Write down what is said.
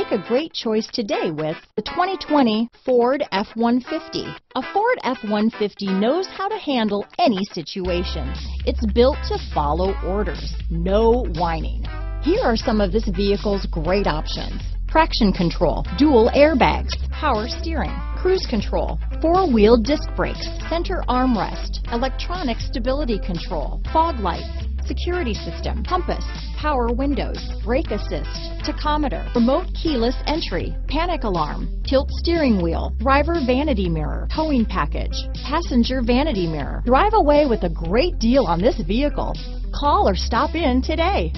Make a great choice today with the 2020 Ford F-150. A Ford F-150 knows how to handle any situation. It's built to follow orders, no whining. Here are some of this vehicle's great options. Traction control, dual airbags, power steering, cruise control, four-wheel disc brakes, center armrest, electronic stability control, fog lights, security system, compass, power windows, brake assist, tachometer, remote keyless entry, panic alarm, tilt steering wheel, driver vanity mirror, towing package, passenger vanity mirror. Drive away with a great deal on this vehicle. Call or stop in today.